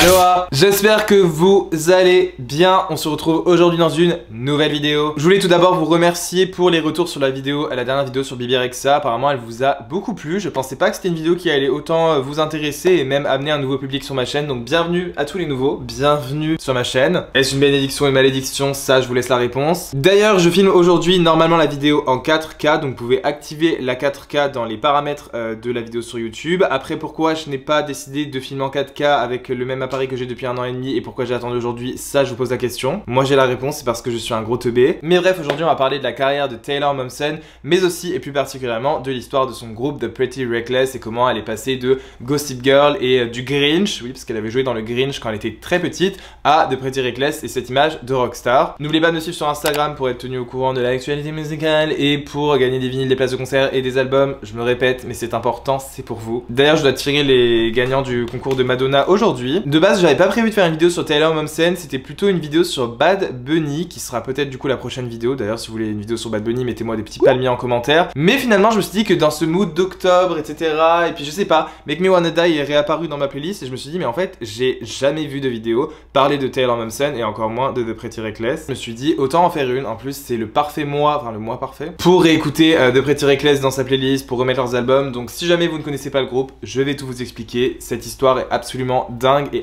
Aloha J'espère que vous allez bien. On se retrouve aujourd'hui dans une nouvelle vidéo. Je voulais tout d'abord vous remercier pour les retours sur la vidéo, la dernière vidéo sur Bibi Rexa. Apparemment, elle vous a beaucoup plu. Je pensais pas que c'était une vidéo qui allait autant euh, vous intéresser et même amener un nouveau public sur ma chaîne. Donc bienvenue à tous les nouveaux. Bienvenue sur ma chaîne. Est-ce une bénédiction et malédiction? Ça, je vous laisse la réponse. D'ailleurs, je filme aujourd'hui normalement la vidéo en 4K. Donc vous pouvez activer la 4K dans les paramètres euh, de la vidéo sur YouTube. Après, pourquoi je n'ai pas décidé de filmer en 4K avec le même que j'ai depuis un an et demi et pourquoi j'ai attendu aujourd'hui, ça je vous pose la question. Moi j'ai la réponse, c'est parce que je suis un gros teubé. Mais bref, aujourd'hui on va parler de la carrière de Taylor Momsen, mais aussi et plus particulièrement de l'histoire de son groupe The Pretty Reckless et comment elle est passée de Gossip Girl et euh, du Grinch, oui parce qu'elle avait joué dans le Grinch quand elle était très petite, à The Pretty Reckless et cette image de rockstar. N'oubliez pas de me suivre sur Instagram pour être tenu au courant de l'actualité musicale et pour gagner des vinyles, des places de concert et des albums. Je me répète, mais c'est important, c'est pour vous. D'ailleurs, je dois tirer les gagnants du concours de Madonna aujourd'hui. Base, j'avais pas prévu de faire une vidéo sur Taylor Momsen, c'était plutôt une vidéo sur Bad Bunny, qui sera peut-être du coup la prochaine vidéo. D'ailleurs, si vous voulez une vidéo sur Bad Bunny, mettez-moi des petits palmiers en commentaire. Mais finalement, je me suis dit que dans ce mood d'octobre, etc., et puis je sais pas, Make Me Wanna Die est réapparu dans ma playlist, et je me suis dit, mais en fait, j'ai jamais vu de vidéo parler de Taylor Momsen, et encore moins de The Pretty Reckless. Je me suis dit, autant en faire une, en plus, c'est le parfait mois, enfin le mois parfait, pour réécouter euh, The Pretty Reckless dans sa playlist, pour remettre leurs albums. Donc si jamais vous ne connaissez pas le groupe, je vais tout vous expliquer. Cette histoire est absolument dingue et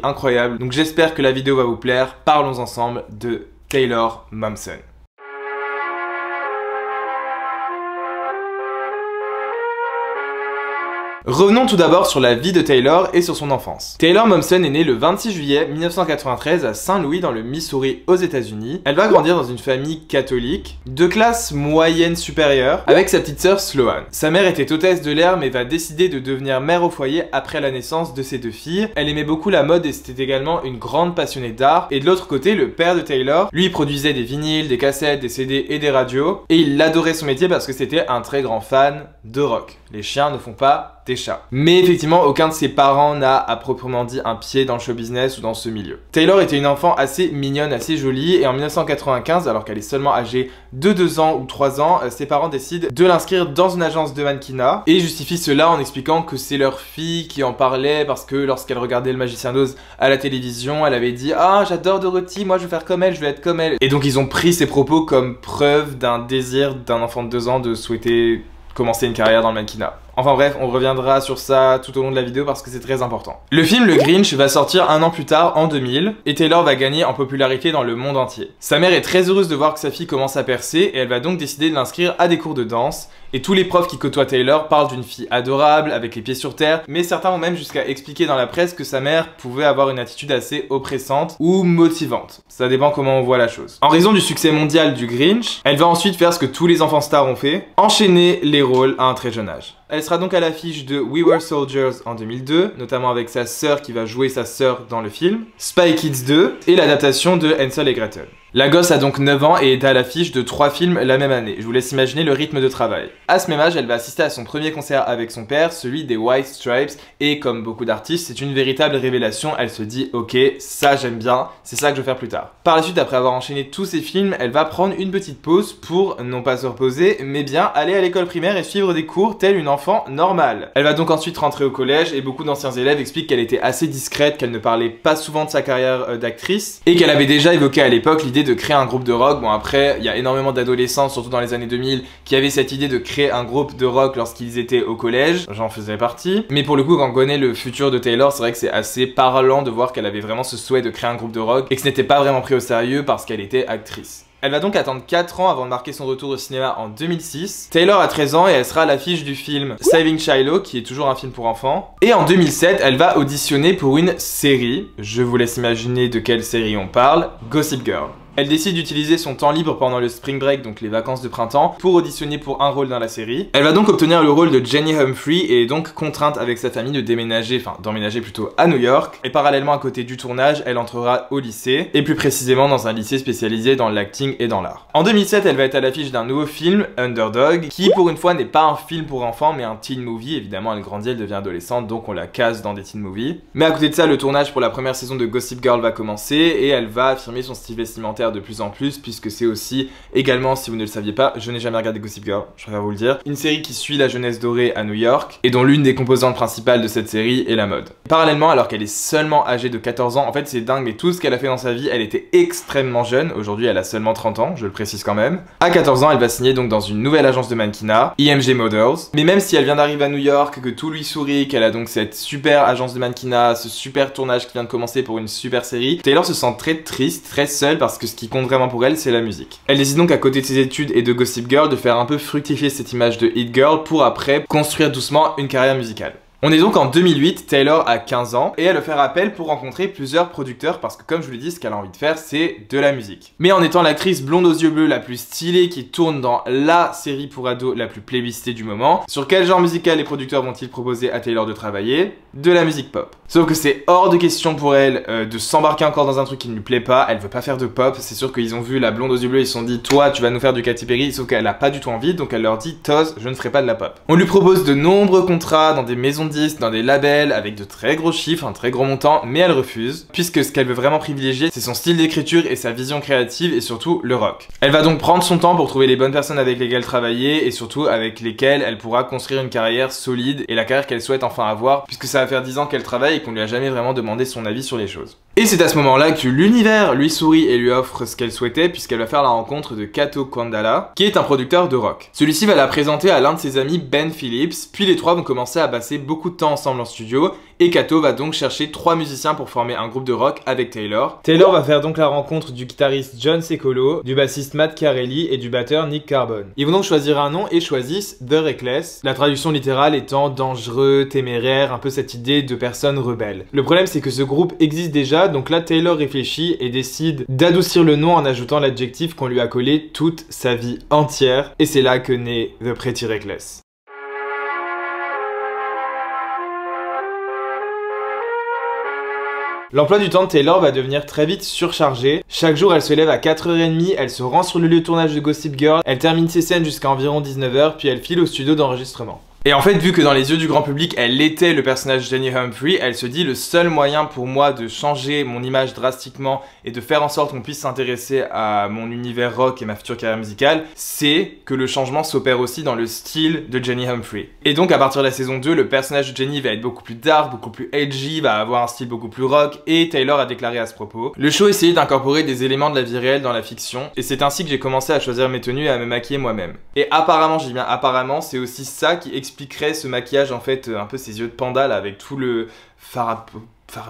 Donc j'espère que la vidéo va vous plaire. Parlons ensemble de Taylor Momsen. Revenons tout d'abord sur la vie de Taylor et sur son enfance. Taylor Momsen est née le 26 juillet 1993 à Saint-Louis dans le Missouri aux États-Unis. Elle va grandir dans une famille catholique de classe moyenne supérieure avec sa petite sœur Sloane. Sa mère était hôtesse de l'air mais va décider de devenir mère au foyer après la naissance de ses deux filles. Elle aimait beaucoup la mode et c'était également une grande passionnée d'art. Et de l'autre côté, le père de Taylor, lui produisait des vinyles, des cassettes, des CD et des radios. Et il adorait son métier parce que c'était un très grand fan de rock. Les chiens ne font pas des chats. Mais effectivement, aucun de ses parents n'a à proprement dit un pied dans le show business ou dans ce milieu. Taylor était une enfant assez mignonne, assez jolie, et en 1995, alors qu'elle est seulement âgée de 2 ans ou 3 ans, euh, ses parents décident de l'inscrire dans une agence de mannequinat et justifient cela en expliquant que c'est leur fille qui en parlait parce que lorsqu'elle regardait le magicien d'Oz à la télévision, elle avait dit Ah, j'adore Dorothy, moi je veux faire comme elle, je veux être comme elle. Et donc ils ont pris ces propos comme preuve d'un désir d'un enfant de 2 ans de souhaiter commencer une carrière dans le mannequinat. Enfin bref, on reviendra sur ça tout au long de la vidéo parce que c'est très important. Le film Le Grinch va sortir un an plus tard, en 2000, et Taylor va gagner en popularité dans le monde entier. Sa mère est très heureuse de voir que sa fille commence à percer et elle va donc décider de l'inscrire à des cours de danse. Et tous les profs qui côtoient Taylor parlent d'une fille adorable, avec les pieds sur terre, mais certains vont même jusqu'à expliquer dans la presse que sa mère pouvait avoir une attitude assez oppressante ou motivante. Ça dépend comment on voit la chose. En raison du succès mondial du Grinch, elle va ensuite faire ce que tous les enfants stars ont fait, enchaîner les rôles à un très jeune âge. Elle sera donc à l'affiche de We Were Soldiers en 2002, notamment avec sa sœur qui va jouer sa sœur dans le film, Spy Kids 2 et l'adaptation de Hansel et Gretel. La gosse a donc 9 ans et est à l'affiche de 3 films la même année. Je vous laisse imaginer le rythme de travail. À ce même âge, elle va assister à son premier concert avec son père, celui des White Stripes, et comme beaucoup d'artistes, c'est une véritable révélation. Elle se dit, ok, ça j'aime bien, c'est ça que je veux faire plus tard. Par la suite, après avoir enchaîné tous ces films, elle va prendre une petite pause pour, non pas se reposer, mais bien aller à l'école primaire et suivre des cours tel une enfant normale. Elle va donc ensuite rentrer au collège et beaucoup d'anciens élèves expliquent qu'elle était assez discrète, qu'elle ne parlait pas souvent de sa carrière euh, d'actrice, et qu'elle avait déjà évoqué à l'époque l'idée de créer un groupe de rock. Bon après, il y a énormément d'adolescents, surtout dans les années 2000, qui avaient cette idée de créer un groupe de rock lorsqu'ils étaient au collège. J'en faisais partie. Mais pour le coup, quand on connaît le futur de Taylor, c'est vrai que c'est assez parlant de voir qu'elle avait vraiment ce souhait de créer un groupe de rock et que ce n'était pas vraiment pris au sérieux parce qu'elle était actrice. Elle va donc attendre 4 ans avant de marquer son retour au cinéma en 2006. Taylor a 13 ans et elle sera à l'affiche du film Saving Shiloh, qui est toujours un film pour enfants. Et en 2007, elle va auditionner pour une série. Je vous laisse imaginer de quelle série on parle. Gossip Girl. Elle décide d'utiliser son temps libre pendant le spring break, donc les vacances de printemps, pour auditionner pour un rôle dans la série. Elle va donc obtenir le rôle de Jenny Humphrey et est donc contrainte avec sa famille de déménager, enfin d'emménager plutôt à New York. Et parallèlement à côté du tournage, elle entrera au lycée, et plus précisément dans un lycée spécialisé dans l'acting et dans l'art. En 2007, elle va être à l'affiche d'un nouveau film, Underdog, qui pour une fois n'est pas un film pour enfants, mais un teen movie. Évidemment, elle grandit, elle devient adolescente, donc on la casse dans des teen movies. Mais à côté de ça, le tournage pour la première saison de Gossip Girl va commencer, et elle va affirmer son style vestimentaire de plus en plus, puisque c'est aussi également, si vous ne le saviez pas, je n'ai jamais regardé Gossip Girl, je préfère vous le dire, une série qui suit la jeunesse dorée à New York, et dont l'une des composantes principales de cette série est la mode. Parallèlement, alors qu'elle est seulement âgée de 14 ans, en fait c'est dingue, mais tout ce qu'elle a fait dans sa vie, elle était extrêmement jeune, aujourd'hui elle a seulement 30 ans, je le précise quand même. À 14 ans, elle va signer donc dans une nouvelle agence de mannequinat, IMG Models, mais même si elle vient d'arriver à New York, que tout lui sourit, qu'elle a donc cette super agence de mannequinat, ce super tournage qui vient de commencer pour une super série, Taylor se sent très triste, très seule, parce que qui compte vraiment pour elle, c'est la musique. Elle décide donc à côté de ses études et de Gossip Girl de faire un peu fructifier cette image de Hit Girl pour après construire doucement une carrière musicale. On est donc en 2008, Taylor a 15 ans et elle va faire appel pour rencontrer plusieurs producteurs parce que comme je vous l'ai dit, ce qu'elle a envie de faire, c'est de la musique. Mais en étant l'actrice blonde aux yeux bleus la plus stylée qui tourne dans la série pour ados la plus plébiscitée du moment, sur quel genre musical les producteurs vont-ils proposer à Taylor de travailler? De la musique pop. Sauf que c'est hors de question pour elle euh, de s'embarquer encore dans un truc qui ne lui plaît pas, elle veut pas faire de pop, c'est sûr qu'ils ont vu la blonde aux yeux bleus, ils se sont dit toi tu vas nous faire du Katy Perry, sauf qu'elle a pas du tout envie, donc elle leur dit Toz, je ne ferai pas de la pop. On lui propose de nombreux contrats dans des maisons dans des labels, avec de très gros chiffres, un très gros montant, mais elle refuse, puisque ce qu'elle veut vraiment privilégier, c'est son style d'écriture et sa vision créative, et surtout le rock. Elle va donc prendre son temps pour trouver les bonnes personnes avec lesquelles travailler, et surtout avec lesquelles elle pourra construire une carrière solide, et la carrière qu'elle souhaite enfin avoir, puisque ça va faire 10 ans qu'elle travaille et qu'on lui a jamais vraiment demandé son avis sur les choses. Et c'est à ce moment-là que l'univers lui sourit et lui offre ce qu'elle souhaitait puisqu'elle va faire la rencontre de Kato Kwandala, qui est un producteur de rock. Celui-ci va la présenter à l'un de ses amis Ben Phillips, puis les trois vont commencer à passer beaucoup de temps ensemble en studio, et Kato va donc chercher trois musiciens pour former un groupe de rock avec Taylor. Taylor va faire donc la rencontre du guitariste John Secolo, du bassiste Matt Carelli et du batteur Nick Carbone. Ils vont donc choisir un nom et choisissent The Reckless, la traduction littérale étant dangereux, téméraire, un peu cette idée de personnes rebelles. Le problème c'est que ce groupe existe déjà, donc là Taylor réfléchit et décide d'adoucir le nom en ajoutant l'adjectif qu'on lui a collé toute sa vie entière, et c'est là que naît The Pretty Reckless. L'emploi du temps de Taylor va devenir très vite surchargé. Chaque jour, elle se lève à 4h30, elle se rend sur le lieu de tournage de Gossip Girl, elle termine ses scènes jusqu'à environ 19h, puis elle file au studio d'enregistrement. Et en fait, vu que dans les yeux du grand public, elle était le personnage Jenny Humphrey, elle se dit le seul moyen pour moi de changer mon image drastiquement et de faire en sorte qu'on puisse s'intéresser à mon univers rock et ma future carrière musicale, c'est que le changement s'opère aussi dans le style de Jenny Humphrey. Et donc à partir de la saison 2, le personnage de Jenny va être beaucoup plus dark, beaucoup plus edgy, va avoir un style beaucoup plus rock, et Taylor a déclaré à ce propos. Le show essayait d'incorporer des éléments de la vie réelle dans la fiction, et c'est ainsi que j'ai commencé à choisir mes tenues et à me maquiller moi-même. Et apparemment, j'ai bien apparemment, c'est aussi ça qui explique expliquerait ce maquillage en fait un peu ses yeux de panda là avec tout le fard à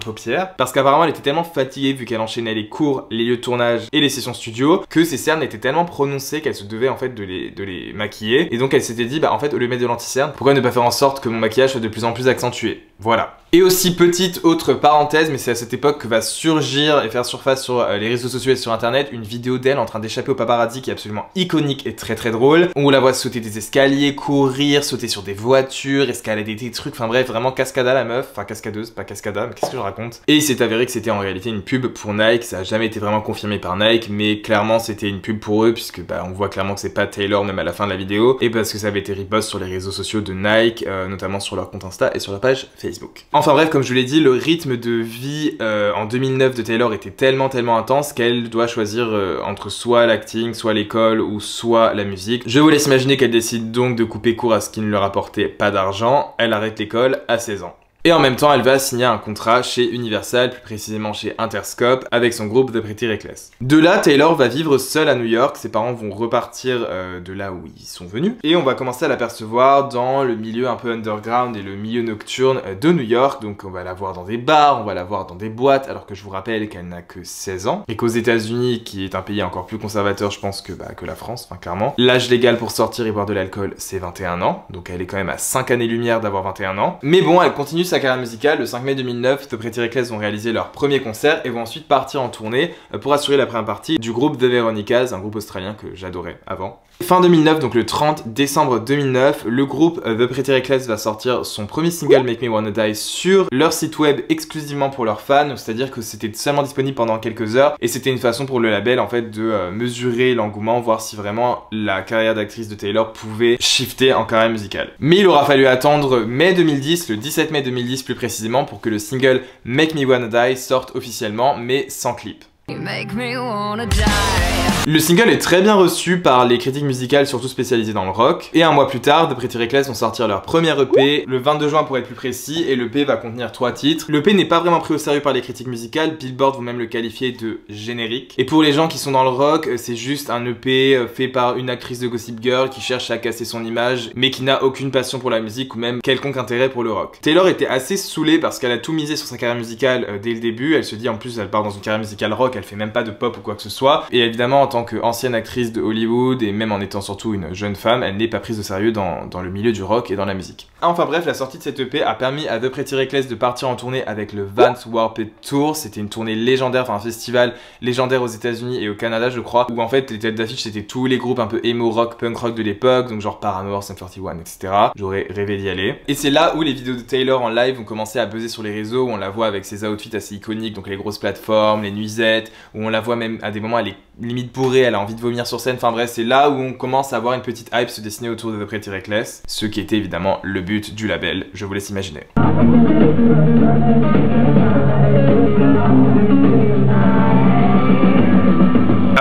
paupières parce qu'apparemment elle était tellement fatiguée vu qu'elle enchaînait les cours, les lieux de tournage et les sessions studio que ses cernes étaient tellement prononcées qu'elle se devait en fait de les, de les maquiller. Et donc elle s'était dit bah en fait au lieu de mettre de l'anti-cerne pourquoi ne pas faire en sorte que mon maquillage soit de plus en plus accentué? Voilà. Et aussi petite autre parenthèse, mais c'est à cette époque que va surgir et faire surface sur euh, les réseaux sociaux et sur internet une vidéo d'elle en train d'échapper au paparazzi qui est absolument iconique et très très drôle. On la voit sauter des escaliers, courir, sauter sur des voitures, escalader des trucs, enfin bref, vraiment cascada la meuf, enfin cascadeuse, pas cascada, mais qu'est-ce que je raconte? Et il s'est avéré que c'était en réalité une pub pour Nike, ça a jamais été vraiment confirmé par Nike, mais clairement c'était une pub pour eux puisque bah on voit clairement que c'est pas Taylor même à la fin de la vidéo, et parce que ça avait été riposte sur les réseaux sociaux de Nike, euh, notamment sur leur compte Insta et sur leur page Facebook. Enfin bref, comme je vous l'ai dit, le rythme de vie euh, en 2009 de Taylor était tellement tellement intense qu'elle doit choisir euh, entre soit l'acting, soit l'école ou soit la musique. Je vous laisse imaginer qu'elle décide donc de couper court à ce qui ne leur apportait pas d'argent. Elle arrête l'école à 16 ans. Et en même temps, elle va signer un contrat chez Universal, plus précisément chez Interscope, avec son groupe The Pretty Reckless. De là, Taylor va vivre seule à New York, ses parents vont repartir euh, de là où ils sont venus, et on va commencer à l'apercevoir dans le milieu un peu underground et le milieu nocturne euh, de New York, donc on va la voir dans des bars, on va la voir dans des boîtes, alors que je vous rappelle qu'elle n'a que 16 ans, et qu'aux États-Unis, qui est un pays encore plus conservateur, je pense que, bah, que la France, clairement, l'âge légal pour sortir et boire de l'alcool, c'est 21 ans, donc elle est quand même à 5 années-lumière d'avoir 21 ans, mais bon, elle continue sa carrière musicale, le 5 mai 2009, The Pretty Reckless vont réaliser leur premier concert et vont ensuite partir en tournée euh, pour assurer la première partie du groupe The Veronicas, un groupe australien que j'adorais avant. Fin 2009, donc le 30 décembre 2009, le groupe The Pretty Reckless va sortir son premier single Make Me Wanna Die sur leur site web exclusivement pour leurs fans, c'est-à-dire que c'était seulement disponible pendant quelques heures et c'était une façon pour le label en fait de euh, mesurer l'engouement, voir si vraiment la carrière d'actrice de Taylor pouvait shifter en carrière musicale. Mais il aura fallu attendre mai 2010, le 17 mai 2010 plus précisément, pour que le single Make Me Wanna Die sorte officiellement, mais sans clip. Le single est très bien reçu par les critiques musicales, surtout spécialisées dans le rock. Et un mois plus tard, The Pretty Reckless vont sortir leur premier EP, le 22 juin pour être plus précis, et l'EP va contenir trois titres. L'EP n'est pas vraiment pris au sérieux par les critiques musicales, Billboard vont même le qualifier de générique. Et pour les gens qui sont dans le rock, c'est juste un EP euh, fait par une actrice de Gossip Girl qui cherche à casser son image, mais qui n'a aucune passion pour la musique ou même quelconque intérêt pour le rock. Taylor était assez saoulée parce qu'elle a tout misé sur sa carrière musicale euh, dès le début. Elle se dit en plus, elle part dans une carrière musicale rock, elle fait même pas de pop ou quoi que ce soit. Et évidemment, en tant qu'ancienne actrice de Hollywood et même en étant surtout une jeune femme, elle n'est pas prise au sérieux dans, dans, le milieu du rock et dans la musique. Enfin bref, la sortie de cette EP a permis à The Pretty Reckless de partir en tournée avec le Vans Warped Tour. C'était une tournée légendaire, enfin un festival légendaire aux États-Unis et au Canada, je crois, où en fait les têtes d'affiche c'était tous les groupes un peu emo rock, punk rock de l'époque, donc genre Paramore, Sum 41, etc. J'aurais rêvé d'y aller. Et c'est là où les vidéos de Taylor en live ont commencé à buzzer sur les réseaux, où on la voit avec ses outfits assez iconiques, donc les grosses plateformes, les nuisettes, où on la voit même à des moments elle est limite bourrée, elle a envie de vomir sur scène. Enfin bref, c'est là où on commence à avoir une petite hype se dessiner autour de The Pretty ce qui était évidemment le but du label, je vous laisse imaginer.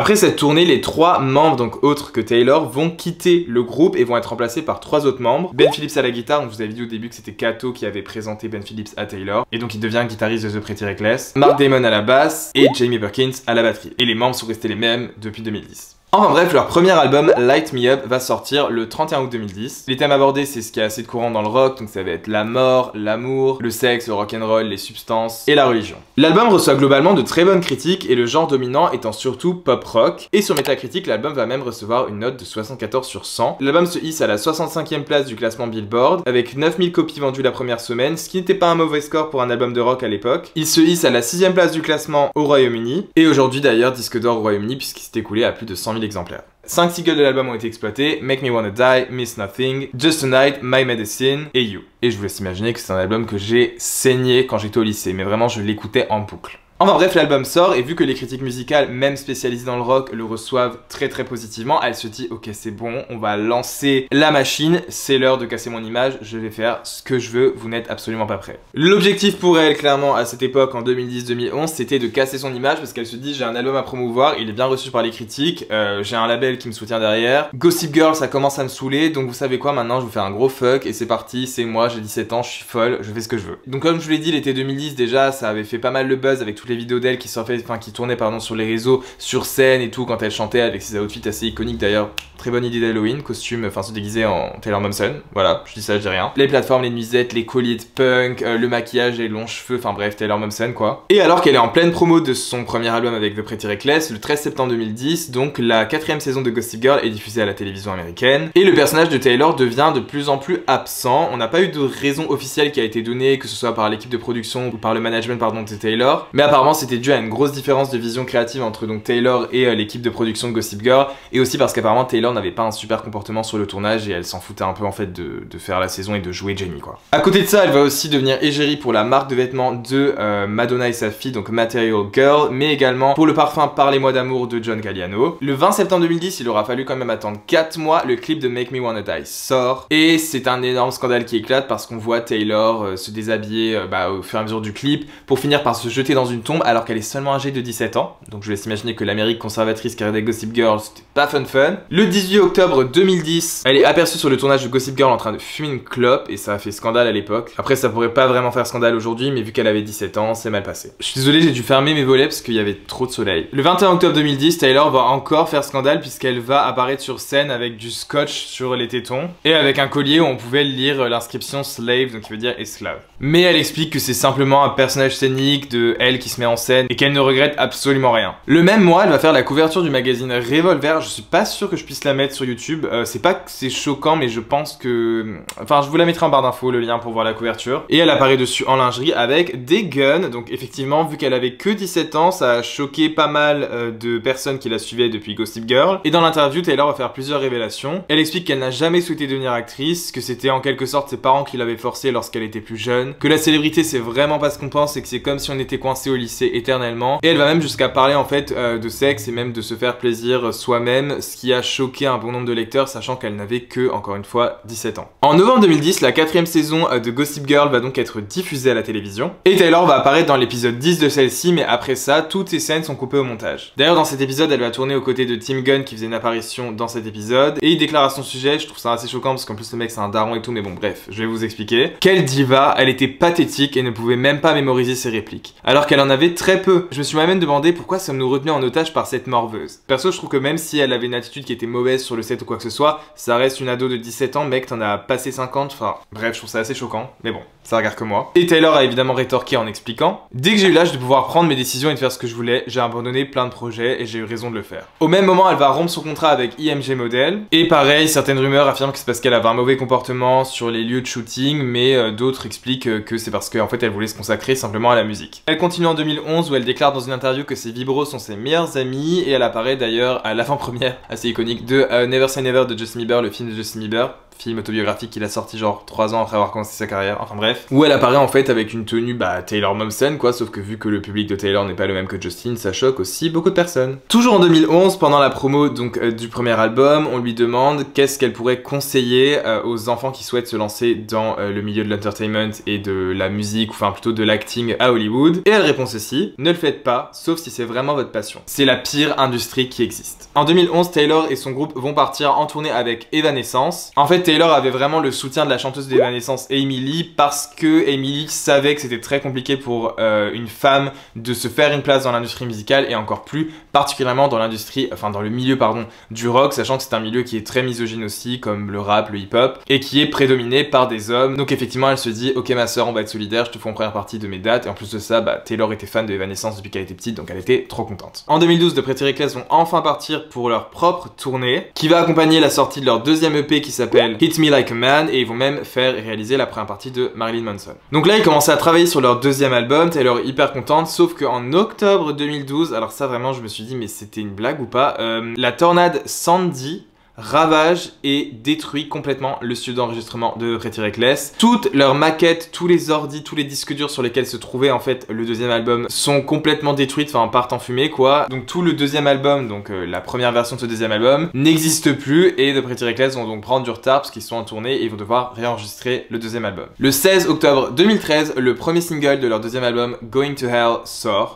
Après cette tournée, les trois membres, donc autres que Taylor, vont quitter le groupe et vont être remplacés par trois autres membres. Ben Phillips à la guitare, donc vous avez dit au début que c'était Kato qui avait présenté Ben Phillips à Taylor, et donc il devient guitariste de The Pretty Reckless. Mark Damon à la basse et Jamie Perkins à la batterie. Et les membres sont restés les mêmes depuis 2010. Enfin bref, leur premier album, Light Me Up, va sortir le 31 août 2010. Les thèmes abordés, c'est ce qui est assez de courant dans le rock, donc ça va être la mort, l'amour, le sexe, le rock'n'roll, les substances et la religion. L'album reçoit globalement de très bonnes critiques et le genre dominant étant surtout pop rock. Et sur Metacritic, l'album va même recevoir une note de 74 sur 100. L'album se hisse à la 65e place du classement Billboard, avec 9000 copies vendues la première semaine, ce qui n'était pas un mauvais score pour un album de rock à l'époque. Il se hisse à la 6 place du classement au Royaume-Uni, et aujourd'hui d'ailleurs disque d'or au Royaume-Uni puisqu'il s'est écoulé à plus de 100 000 exemplaires. 5 singles de l'album ont été exploités, Make Me Wanna Die, Miss Nothing, Just Tonight, My Medicine et You. Et je vous laisse imaginer que c'est un album que j'ai saigné quand j'étais au lycée, mais vraiment je l'écoutais en boucle. Enfin bref, l'album sort et vu que les critiques musicales, même spécialisées dans le rock, le reçoivent très très positivement, elle se dit ok c'est bon, on va lancer la machine, c'est l'heure de casser mon image, je vais faire ce que je veux, vous n'êtes absolument pas prêts. L'objectif pour elle, clairement, à cette époque, en 2010-2011, c'était de casser son image parce qu'elle se dit j'ai un album à promouvoir, il est bien reçu par les critiques, euh, j'ai un label qui me soutient derrière, Gossip Girl ça commence à me saouler, donc vous savez quoi, maintenant je vous fais un gros fuck et c'est parti, c'est moi, j'ai 17 ans, je suis folle, je fais ce que je veux. Donc comme je vous l'ai dit, l'été 2010 déjà, ça avait fait pas mal le buzz avec tout les vidéos d'elle qui enfin qui tournaient pardon sur les réseaux, sur scène et tout quand elle chantait avec ses outfits assez iconiques d'ailleurs. Très bonne idée d'Halloween, costume, enfin se déguiser en Taylor Momsen. Voilà, je dis ça, je dis rien. Les plateformes, les nuisettes, les colliers de punk, euh, le maquillage, les longs cheveux, enfin bref, Taylor Momsen quoi. Et alors qu'elle est en pleine promo de son premier album avec The Pretty Reckless, le 13 septembre 2010, donc la quatrième saison de Gossip Girl est diffusée à la télévision américaine. Et le personnage de Taylor devient de plus en plus absent. On n'a pas eu de raison officielle qui a été donnée, que ce soit par l'équipe de production ou par le management pardon de Taylor. Mais apparemment c'était dû à une grosse différence de vision créative entre donc Taylor et euh, l'équipe de production de Gossip Girl. Et aussi parce qu'apparemment Taylor n'avait pas un super comportement sur le tournage et elle s'en foutait un peu en fait de, faire la saison et de jouer Jamie quoi. À côté de ça, elle va aussi devenir égérie pour la marque de vêtements de euh, Madonna et sa fille, donc Material Girl, mais également pour le parfum Parlez-moi d'amour de John Galliano. Le 20 septembre 2010, il aura fallu quand même attendre 4 mois, le clip de Make Me Wanna Die sort et c'est un énorme scandale qui éclate parce qu'on voit Taylor euh, se déshabiller bah, au fur et à mesure du clip pour finir par se jeter dans une alors qu'elle est seulement âgée de 17 ans. Donc je laisse imaginer que l'Amérique conservatrice qui regardait Gossip Girl, c'était pas fun fun. Le 18 octobre 2010, elle est aperçue sur le tournage de Gossip Girl en train de fumer une clope et ça a fait scandale à l'époque. Après, ça pourrait pas vraiment faire scandale aujourd'hui, mais vu qu'elle avait 17 ans, c'est mal passé. Je suis désolé, j'ai dû fermer mes volets parce qu'il y avait trop de soleil. Le 21 octobre 2010, Taylor va encore faire scandale puisqu'elle va apparaître sur scène avec du scotch sur les tétons et avec un collier où on pouvait lire l'inscription slave, donc qui veut dire esclave. Mais elle explique que c'est simplement un personnage scénique de elle qui met en scène et qu'elle ne regrette absolument rien. Le même mois, elle va faire la couverture du magazine Revolver. Je suis pas sûr que je puisse la mettre sur YouTube. Euh, c'est pas que c'est choquant, mais je pense que... Enfin, je vous la mettrai en barre d'infos, le lien pour voir la couverture. Et elle apparaît dessus en lingerie avec des guns. Donc effectivement, vu qu'elle avait que 17 ans, ça a choqué pas mal euh, de personnes qui la suivaient depuis Gossip Girl. Et dans l'interview, Taylor va faire plusieurs révélations. Elle explique qu'elle n'a jamais souhaité devenir actrice, que c'était en quelque sorte ses parents qui l'avaient forcée lorsqu'elle était plus jeune, que la célébrité c'est vraiment pas ce qu'on pense et que c'est comme si on était coincé au lycée éternellement. Et elle va même jusqu'à parler en fait euh, de sexe et même de se faire plaisir soi-même, ce qui a choqué un bon nombre de lecteurs, sachant qu'elle n'avait que, encore une fois, 17 ans. En novembre 2010, la quatrième saison euh, de Gossip Girl va donc être diffusée à la télévision. Et Taylor va apparaître dans l'épisode 10 de celle-ci, mais après ça, toutes ces scènes sont coupées au montage. D'ailleurs, dans cet épisode, elle va tourner aux côtés de Tim Gunn qui faisait une apparition dans cet épisode. Et il déclare à son sujet, je trouve ça assez choquant parce qu'en plus le mec c'est un daron et tout, mais bon bref, je vais vous expliquer. Quelle diva, elle était pathétique et ne pouvait même pas mémoriser ses répliques. Alors qu'elle en avait très peu. Je me suis même demandé pourquoi sommes-nous retenus en otage par cette morveuse. Perso, je trouve que même si elle avait une attitude qui était mauvaise sur le set ou quoi que ce soit, ça reste une ado de 17 ans, mec, t'en as passé 50, enfin bref, je trouve ça assez choquant, mais bon, ça regarde que moi. Et Taylor a évidemment rétorqué en expliquant Dès que j'ai eu l'âge de pouvoir prendre mes décisions et de faire ce que je voulais, j'ai abandonné plein de projets et j'ai eu raison de le faire. Au même moment, elle va rompre son contrat avec IMG Model. Et pareil, certaines rumeurs affirment que c'est parce qu'elle avait un mauvais comportement sur les lieux de shooting, mais euh, d'autres expliquent que c'est parce qu'en fait elle voulait se consacrer simplement à la musique. Elle continue en 2011 où elle déclare dans une interview que ses vibros sont ses meilleurs amis et elle apparaît d'ailleurs à l'avant-première assez iconique de euh, Never Say Never de Justin Bieber, le film de Justin Bieber film autobiographique qu'il a sorti genre 3 ans après avoir commencé sa carrière, enfin bref, où elle apparaît en fait avec une tenue bah Taylor Momsen quoi, sauf que vu que le public de Taylor n'est pas le même que Justin, ça choque aussi beaucoup de personnes. Toujours en 2011, pendant la promo donc euh, du premier album, on lui demande qu'est-ce qu'elle pourrait conseiller euh, aux enfants qui souhaitent se lancer dans euh, le milieu de l'entertainment et de la musique, enfin plutôt de l'acting à Hollywood, et elle répond ceci, ne le faites pas, sauf si c'est vraiment votre passion. C'est la pire industrie qui existe. En 2011, Taylor et son groupe vont partir en tournée avec Evanescence. En fait, Taylor avait vraiment le soutien de la chanteuse d'Evanescence Emily parce que Emily savait que c'était très compliqué pour euh, une femme de se faire une place dans l'industrie musicale et encore plus particulièrement dans l'industrie, enfin dans le milieu pardon du rock, sachant que c'est un milieu qui est très misogyne aussi comme le rap, le hip-hop et qui est prédominé par des hommes. Donc effectivement elle se dit ok ma soeur on va être solidaire, je te fais en première partie de mes dates et en plus de ça bah, Taylor était fan de Evanescence depuis qu'elle était petite donc elle était trop contente. En 2012 The Pretty Reckless vont enfin partir pour leur propre tournée qui va accompagner la sortie de leur deuxième EP qui s'appelle Hit Me Like a Man et ils vont même faire réaliser la première partie de Marilyn Manson. Donc là ils commençaient à travailler sur leur deuxième album, Taylor hyper contente, sauf qu'en octobre 2012, alors ça vraiment je me suis dit mais c'était une blague ou pas, euh, la tornade Sandy ravage et détruit complètement le studio d'enregistrement de Pretty Reckless. Toutes leurs maquettes, tous les ordis, tous les disques durs sur lesquels se trouvait en fait le deuxième album sont complètement détruits, enfin partent en fumée quoi. Donc tout le deuxième album, donc euh, la première version de ce deuxième album, n'existe plus et The Pretty Reckless vont donc prendre du retard parce qu'ils sont en tournée et ils vont devoir réenregistrer le deuxième album. Le 16 octobre 2013, le premier single de leur deuxième album, Going to Hell, sort.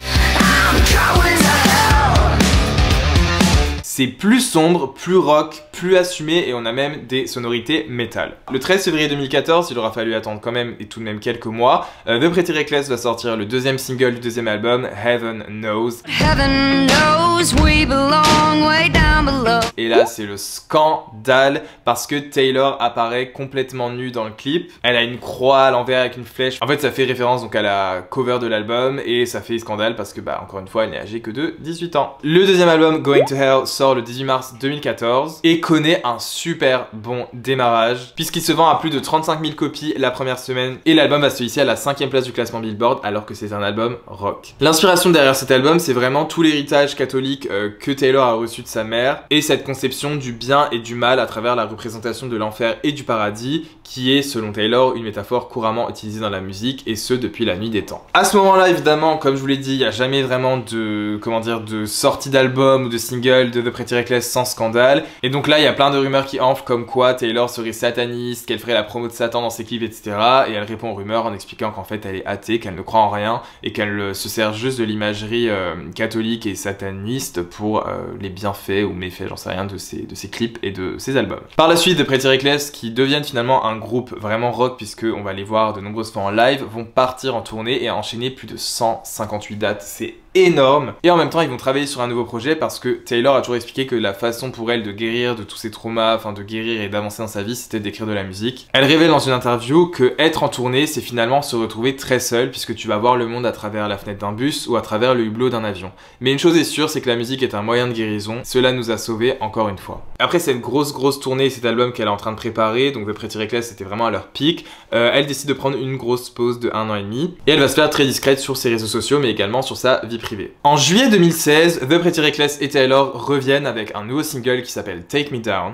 C'est plus sombre, plus rock, plus assumé et on a même des sonorités métal. Le 13 février 2014, il aura fallu attendre quand même et tout de même quelques mois, euh, The Pretty Reckless va sortir le deuxième single du deuxième album, Heaven Knows. Heaven knows we belong way down below. Et là c'est le scandale parce que Taylor apparaît complètement nue dans le clip. Elle a une croix à l'envers avec une flèche. En fait ça fait référence donc à la cover de l'album et ça fait scandale parce que bah encore une fois elle n'est âgée que de 18 ans. Le deuxième album, Going to Hell, le 18 mars 2014 et connaît un super bon démarrage puisqu'il se vend à plus de 35 000 copies la première semaine et l'album va se hisser à la cinquième place du classement Billboard alors que c'est un album rock. L'inspiration derrière cet album c'est vraiment tout l'héritage catholique euh, que Taylor a reçu de sa mère et cette conception du bien et du mal à travers la représentation de l'enfer et du paradis qui est selon Taylor une métaphore couramment utilisée dans la musique et ce depuis la nuit des temps. À ce moment là évidemment comme je vous l'ai dit il n'y a jamais vraiment de comment dire de sortie d'album ou de single de The Pretty Reckless sans scandale. Et donc là, il y a plein de rumeurs qui enflent comme quoi Taylor serait sataniste, qu'elle ferait la promo de Satan dans ses clips, etc. Et elle répond aux rumeurs en expliquant qu'en fait elle est athée, qu'elle ne croit en rien et qu'elle euh, se sert juste de l'imagerie euh, catholique et sataniste pour euh, les bienfaits ou méfaits, j'en sais rien, de ses, de clips et de ses albums. Par la suite, The Pretty Reckless, qui deviennent finalement un groupe vraiment rock puisque on va les voir de nombreuses fois en live, vont partir en tournée et enchaîner plus de 158 dates. C'est énorme. Et en même temps, ils vont travailler sur un nouveau projet parce que Taylor a toujours expliqué que la façon pour elle de guérir de tous ses traumas, enfin de guérir et d'avancer dans sa vie, c'était d'écrire de la musique. Elle révèle dans une interview que être en tournée, c'est finalement se retrouver très seul puisque tu vas voir le monde à travers la fenêtre d'un bus ou à travers le hublot d'un avion. Mais une chose est sûre, c'est que la musique est un moyen de guérison. Cela nous a sauvés encore une fois. Après cette grosse grosse tournée, cet album qu'elle est en train de préparer, donc The Pretty Reckless, c'était vraiment à leur pic, euh, elle décide de prendre une grosse pause de un an et demi et elle va se faire très discrète sur ses réseaux sociaux mais également sur sa vie En juillet 2016, The Pretty Reckless et Taylor reviennent avec un nouveau single qui s'appelle Take Me Down.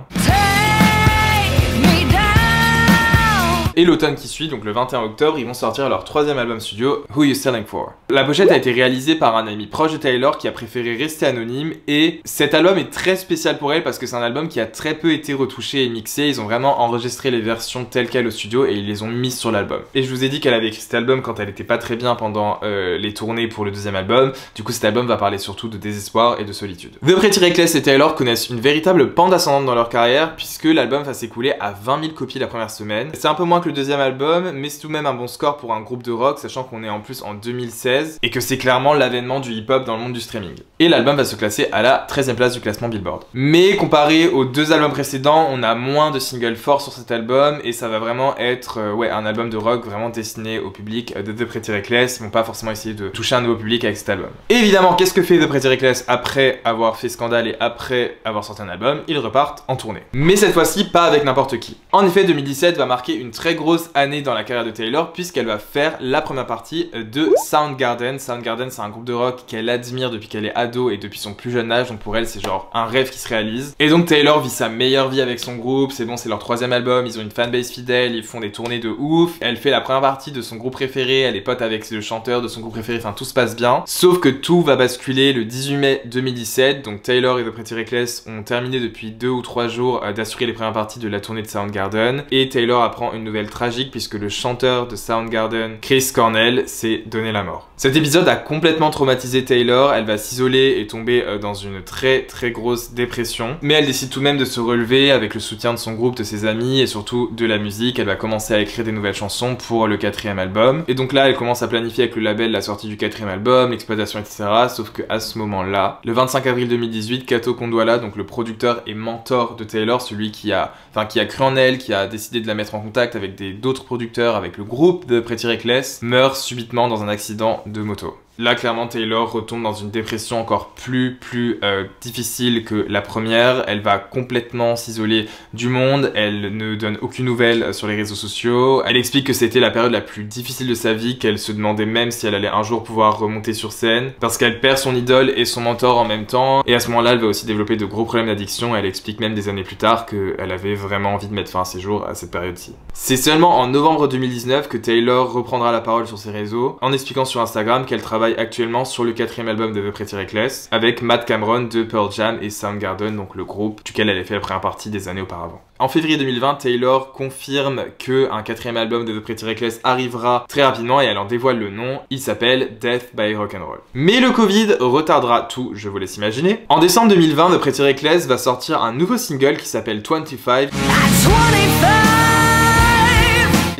Et l'automne qui suit, donc le 21 octobre, ils vont sortir leur troisième album studio, Who You Selling For. La pochette a été réalisée par un ami proche de Taylor qui a préféré rester anonyme et cet album est très spécial pour elle parce que c'est un album qui a très peu été retouché et mixé. Ils ont vraiment enregistré les versions telles quelles au studio et ils les ont mises sur l'album. Et je vous ai dit qu'elle avait écrit cet album quand elle était pas très bien pendant euh, les tournées pour le deuxième album. Du coup, cet album va parler surtout de désespoir et de solitude. The Pretty Reckless et Taylor connaissent une véritable pente ascendante dans leur carrière puisque l'album va s'écouler à 20 000 copies la première semaine. C'est un peu moins que le deuxième album, mais c'est tout de même un bon score pour un groupe de rock, sachant qu'on est en plus en 2016 et que c'est clairement l'avènement du hip-hop dans le monde du streaming. Et l'album va se classer à la 13e place du classement Billboard. Mais comparé aux deux albums précédents, on a moins de singles forts sur cet album et ça va vraiment être euh, ouais, un album de rock vraiment destiné au public de The Pretty Reckless. Ils vont pas forcément essayer de toucher un nouveau public avec cet album. évidemment, qu'est-ce que fait The Pretty Reckless après avoir fait Scandale et après avoir sorti un album? Ils repartent en tournée. Mais cette fois-ci, pas avec n'importe qui. En effet, 2017 va marquer une très grosse année dans la carrière de Taylor puisqu'elle va faire la première partie de Soundgarden. Soundgarden, c'est un groupe de rock qu'elle admire depuis qu'elle est ado et depuis son plus jeune âge. Donc pour elle, c'est genre un rêve qui se réalise. Et donc Taylor vit sa meilleure vie avec son groupe. C'est bon, c'est leur troisième album. Ils ont une fanbase fidèle. Ils font des tournées de ouf. Elle fait la première partie de son groupe préféré. Elle est pote avec le chanteur de son groupe préféré. Enfin, tout se passe bien. Sauf que tout va basculer le 18 mai 2017. Donc Taylor et The Pretty Reckless ont terminé depuis deux ou trois jours euh, d'assurer les premières parties de la tournée de Soundgarden. Et Taylor apprend une nouvelle tragique puisque le chanteur de Soundgarden, Chris Cornell, s'est donné la mort. Cet épisode a complètement traumatisé Taylor. Elle va s'isoler et tomber euh, dans une très très grosse dépression. Mais elle décide tout de même de se relever avec le soutien de son groupe, de ses amis et surtout de la musique. Elle va commencer à écrire des nouvelles chansons pour le quatrième album. Et donc là, elle commence à planifier avec le label la sortie du quatrième album, l'exploitation, etc. Sauf que à ce moment-là, le 25 avril 2018, Kato Kondwala, donc le producteur et mentor de Taylor, celui qui a, enfin, qui a cru en elle, qui a décidé de la mettre en contact avec d'autres producteurs, avec le groupe de Pretty Reckless, meurt subitement dans un accident de moto. Là, clairement, Taylor retombe dans une dépression encore plus, plus euh, difficile que la première. Elle va complètement s'isoler du monde. Elle ne donne aucune nouvelle sur les réseaux sociaux. Elle explique que c'était la période la plus difficile de sa vie, qu'elle se demandait même si elle allait un jour pouvoir remonter sur scène, parce qu'elle perd son idole et son mentor en même temps. Et à ce moment-là, elle va aussi développer de gros problèmes d'addiction. Elle explique même des années plus tard qu'elle avait vraiment envie de mettre fin à ses jours à cette période-ci. C'est seulement en novembre 2019 que Taylor reprendra la parole sur ses réseaux, en expliquant sur Instagram qu'elle travaille actuellement sur le quatrième album de The Pretty Reckless avec Matt Cameron de Pearl Jam et Soundgarden, donc le groupe duquel elle a fait la première partie des années auparavant. En février 2020, Taylor confirme que un quatrième album de The Pretty Reckless arrivera très rapidement et elle en dévoile le nom. Il s'appelle Death by Rock'n'Roll. Mais le Covid retardera tout, je vous laisse imaginer. En décembre 2020, The Pretty Reckless va sortir un nouveau single qui s'appelle 25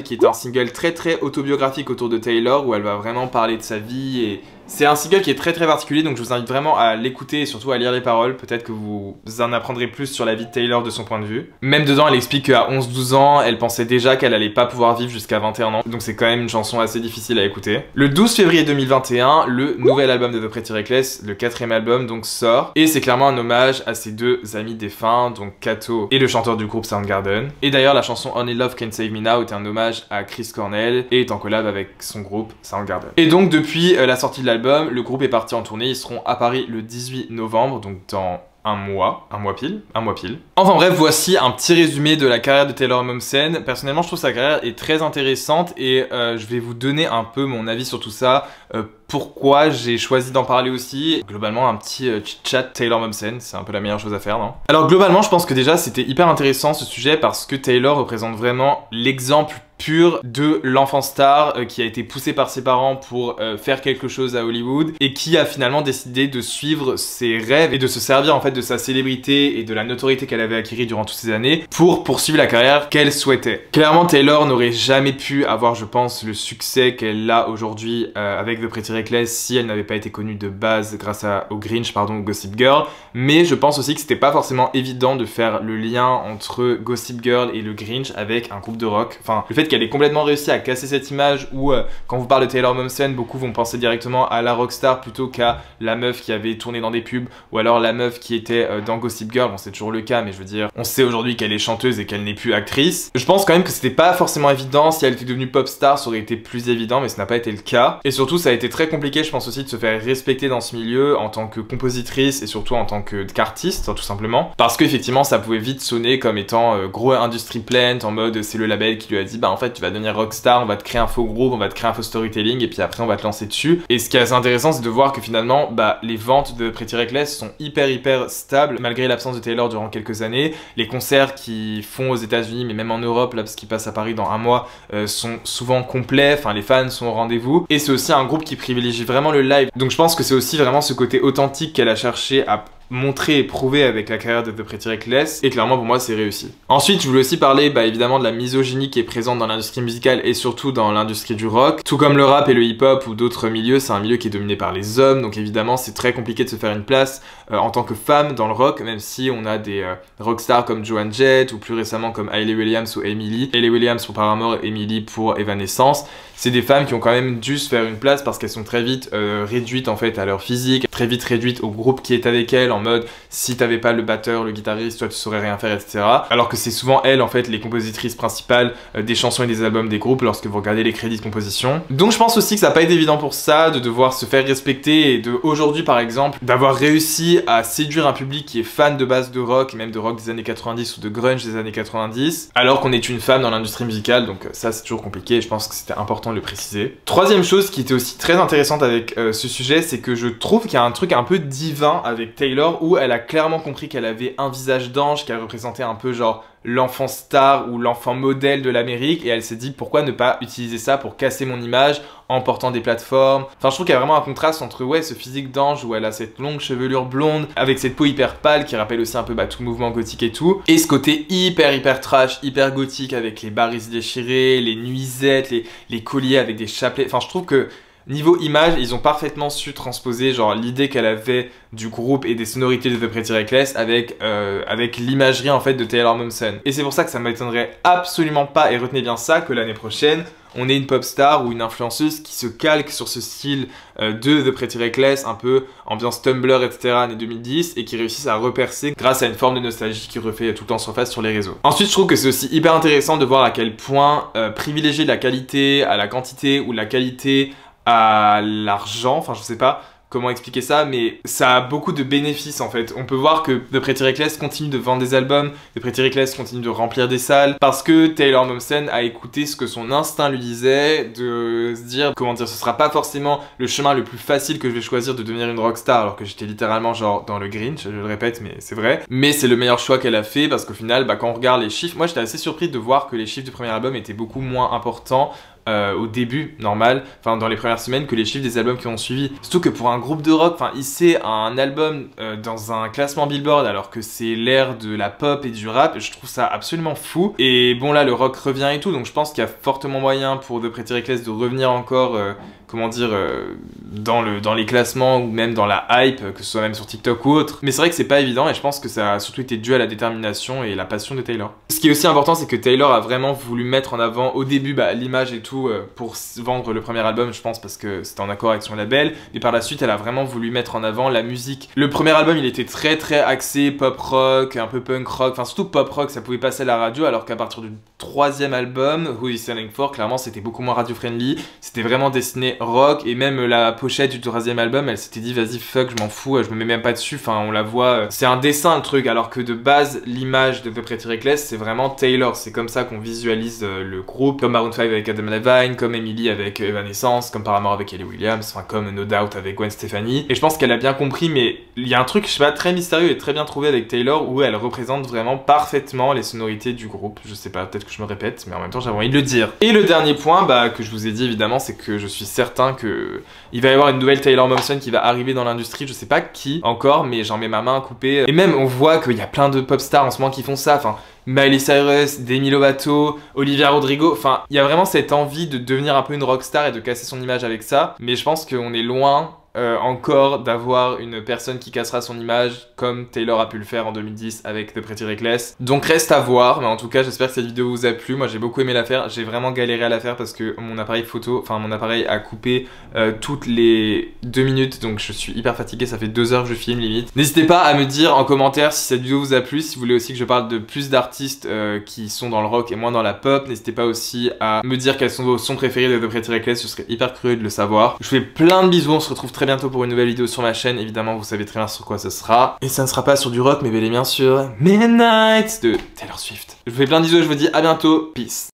qui est un single très très autobiographique autour de Taylor où elle va vraiment parler de sa vie et c'est un single qui est très très particulier, donc je vous invite vraiment à l'écouter et surtout à lire les paroles. Peut-être que vous en apprendrez plus sur la vie de Taylor de son point de vue. Même dedans, elle explique qu'à 11-12 ans, elle pensait déjà qu'elle allait pas pouvoir vivre jusqu'à 21 ans. Donc c'est quand même une chanson assez difficile à écouter. Le 12 février 2021, le nouvel album de The Pretty Reckless, le quatrième album, donc sort. Et c'est clairement un hommage à ses deux amis défunts, donc Kato et le chanteur du groupe Soundgarden. Et d'ailleurs, la chanson Only Love Can Save Me Now est un hommage à Chris Cornell et est en collab avec son groupe Soundgarden. Et donc depuis euh, la sortie de l'album, le groupe est parti en tournée. Ils seront à Paris le 18 novembre, donc dans un mois, un mois pile, un mois pile. Enfin bref, voici un petit résumé de la carrière de Taylor Momsen. Personnellement, je trouve sa carrière est très intéressante et euh, je vais vous donner un peu mon avis sur tout ça. Euh, pourquoi j'ai choisi d'en parler aussi. Globalement, un petit euh, chat Taylor Momsen, c'est un peu la meilleure chose à faire, non? Alors globalement, je pense que déjà, c'était hyper intéressant ce sujet parce que Taylor représente vraiment l'exemple pur de l'enfant star euh, qui a été poussé par ses parents pour euh, faire quelque chose à Hollywood et qui a finalement décidé de suivre ses rêves et de se servir en fait de sa célébrité et de la notoriété qu'elle avait acquis durant toutes ces années pour poursuivre la carrière qu'elle souhaitait. Clairement Taylor n'aurait jamais pu avoir je pense le succès qu'elle a aujourd'hui avec The Pretty si elle n'avait pas été connue de base grâce à, au Grinch, pardon, Gossip Girl. Mais je pense aussi que c'était pas forcément évident de faire le lien entre Gossip Girl et le Grinch avec un groupe de rock. Enfin, le fait qu'elle ait complètement réussi à casser cette image où, euh, quand vous parlez de Taylor Momsen, beaucoup vont penser directement à la rockstar plutôt qu'à la meuf qui avait tourné dans des pubs ou alors la meuf qui était euh, dans Gossip Girl. Bon, c'est toujours le cas, mais je veux dire, on sait aujourd'hui qu'elle est chanteuse et qu'elle n'est plus actrice. Je pense quand même que c'était pas forcément évident. Si elle était devenue pop star, ça aurait été plus évident, mais ce n'a pas été le cas. Et surtout, ça a été très compliqué, je pense aussi, de se faire respecter dans ce milieu en tant que compositrice et surtout en tant qu'artiste, tout simplement. Parce qu'effectivement, ça pouvait vite sonner comme étant euh, gros industry plant, en mode c'est le label qui lui a dit, bah en fait tu vas devenir rockstar, on va te créer un faux groupe, on va te créer un faux storytelling et puis après on va te lancer dessus. Et ce qui est assez intéressant c'est de voir que finalement bah, les ventes de Pretty Reckless sont hyper hyper stables malgré l'absence de Taylor durant quelques années. Les concerts qu'ils font aux États-Unis mais même en Europe là parce qu'ils passent à Paris dans un mois euh, sont souvent complets, enfin les fans sont au rendez-vous. Et c'est aussi un groupe qui privilégie vraiment le live. Donc je pense que c'est aussi vraiment ce côté authentique qu'elle a cherché à montrer et prouver avec la carrière de The Pretty Reckless et clairement pour moi c'est réussi. Ensuite je voulais aussi parler bah, évidemment de la misogynie qui est présente dans l'industrie musicale et surtout dans l'industrie du rock. Tout comme le rap et le hip-hop ou d'autres milieux, c'est un milieu qui est dominé par les hommes donc évidemment c'est très compliqué de se faire une place euh, en tant que femme dans le rock même si on a des euh, rockstars comme Joan Jett ou plus récemment comme Hayley Williams ou Emily. Hayley Williams pour Paramore, Emily pour Evanescence. C'est des femmes qui ont quand même dû se faire une place parce qu'elles sont très vite euh, réduites en fait à leur physique, très vite réduites au groupe qui est avec elles en mode si t'avais pas le batteur, le guitariste, toi tu saurais rien faire, etc. Alors que c'est souvent elles en fait les compositrices principales euh, des chansons et des albums des groupes lorsque vous regardez les crédits de composition. Donc je pense aussi que ça n'a pas été évident pour ça, de devoir se faire respecter et de aujourd'hui par exemple d'avoir réussi à séduire un public qui est fan de base de rock et même de rock des années 90 ou de grunge des années 90 alors qu'on est une femme dans l'industrie musicale donc euh, ça c'est toujours compliqué et je pense que c'était important le préciser. Troisième chose qui était aussi très intéressante avec euh, ce sujet c'est que je trouve qu'il y a un truc un peu divin avec Taylor où elle a clairement compris qu'elle avait un visage d'ange, qu'elle représentait un peu genre l'enfant star ou l'enfant modèle de l'Amérique et elle s'est dit pourquoi ne pas utiliser ça pour casser mon image en portant des plateformes? Enfin, je trouve qu'il y a vraiment un contraste entre ouais, ce physique d'ange où elle a cette longue chevelure blonde avec cette peau hyper pâle qui rappelle aussi un peu bah, tout mouvement gothique et tout et ce côté hyper hyper trash, hyper gothique avec les baris déchirés, les nuisettes, les, les colliers avec des chapelets. Enfin, je trouve que Niveau image, ils ont parfaitement su transposer genre l'idée qu'elle avait du groupe et des sonorités de The Pretty Reckless avec, euh, avec l'imagerie en fait de Taylor Momsen. Et c'est pour ça que ça m'étonnerait absolument pas, et retenez bien ça, que l'année prochaine, on ait une pop star ou une influenceuse qui se calque sur ce style euh, de The Pretty Reckless, un peu ambiance Tumblr, etc., années 2010, et qui réussisse à repercer grâce à une forme de nostalgie qui refait tout le temps surface sur les réseaux. Ensuite, je trouve que c'est aussi hyper intéressant de voir à quel point euh, privilégier la qualité à la quantité ou la qualité à l'argent, enfin je sais pas comment expliquer ça, mais ça a beaucoup de bénéfices en fait. On peut voir que The Pretty Reckless continue de vendre des albums, The Pretty Reckless continue de remplir des salles, parce que Taylor Momsen a écouté ce que son instinct lui disait, de se dire, comment dire, ce sera pas forcément le chemin le plus facile que je vais choisir de devenir une rockstar, alors que j'étais littéralement genre dans le green, je le répète, mais c'est vrai. Mais c'est le meilleur choix qu'elle a fait, parce qu'au final, bah, quand on regarde les chiffres, moi j'étais assez surpris de voir que les chiffres du premier album étaient beaucoup moins importants euh, au début, normal, enfin dans les premières semaines, que les chiffres des albums qui ont suivi. Surtout que pour un groupe de rock, enfin, hisser un album euh, dans un classement Billboard alors que c'est l'ère de la pop et du rap, je trouve ça absolument fou. Et bon là, le rock revient et tout, donc je pense qu'il y a fortement moyen pour The Pretty Reckless de revenir encore euh, comment dire, euh, dans, le, dans les classements ou même dans la hype, que ce soit même sur TikTok ou autre. Mais c'est vrai que c'est pas évident et je pense que ça a surtout été dû à la détermination et la passion de Taylor. Ce qui est aussi important, c'est que Taylor a vraiment voulu mettre en avant au début bah, l'image et tout euh, pour vendre le premier album, je pense, parce que c'était en accord avec son label. Et par la suite, elle a vraiment voulu mettre en avant la musique. Le premier album, il était très très axé pop rock, un peu punk rock, enfin surtout pop rock, ça pouvait passer à la radio, alors qu'à partir du troisième album, Who Is Selling For, clairement c'était beaucoup moins radio-friendly, c'était vraiment destiné rock, et même la pochette du troisième album, elle s'était dit vas-y fuck, je m'en fous, je me mets même pas dessus, enfin on la voit, euh, c'est un dessin le truc, alors que de base, l'image de Pretty Reckless, c'est vraiment Taylor, c'est comme ça qu'on visualise euh, le groupe, comme Maroon 5 avec Adam Levine, comme Emily avec Evanescence, comme Paramore avec Ellie Williams, enfin comme No Doubt avec Gwen Stefani, et je pense qu'elle a bien compris, mais il y a un truc, je sais pas, très mystérieux et très bien trouvé avec Taylor, où elle représente vraiment parfaitement les sonorités du groupe, je sais pas, peut-être que je me répète, mais en même temps j'avais envie de le dire. Et le dernier point bah, que je vous ai dit évidemment, c'est que je suis certain que il va y avoir une nouvelle Taylor Momsen qui va arriver dans l'industrie, je sais pas qui encore, mais j'en mets ma main à couper. Et même on voit qu'il y a plein de pop stars en ce moment qui font ça, enfin Miley Cyrus, Demi Lovato, Olivia Rodrigo, enfin il y a vraiment cette envie de devenir un peu une rockstar et de casser son image avec ça, mais je pense qu'on est loin euh, encore d'avoir une personne qui cassera son image comme Taylor a pu le faire en 2010 avec The Pretty Reckless. Donc reste à voir, mais en tout cas j'espère que cette vidéo vous a plu. Moi j'ai beaucoup aimé la faire, j'ai vraiment galéré à la faire parce que mon appareil photo, enfin mon appareil a coupé euh, toutes les deux minutes donc je suis hyper fatigué, ça fait deux heures que je filme limite. N'hésitez pas à me dire en commentaire si cette vidéo vous a plu, si vous voulez aussi que je parle de plus d'artistes euh, qui sont dans le rock et moins dans la pop. N'hésitez pas aussi à me dire quels sont vos sons préférés de The Pretty Reckless, je serais hyper curieux de le savoir. Je vous fais plein de bisous, on se retrouve très bientôt pour une nouvelle vidéo sur ma chaîne. Évidemment, vous savez très bien sur quoi ce sera. Et ça ne sera pas sur du rock, mais bel et bien sur Midnight de Taylor Swift. Je vous fais plein de bisous je vous dis à bientôt. Peace.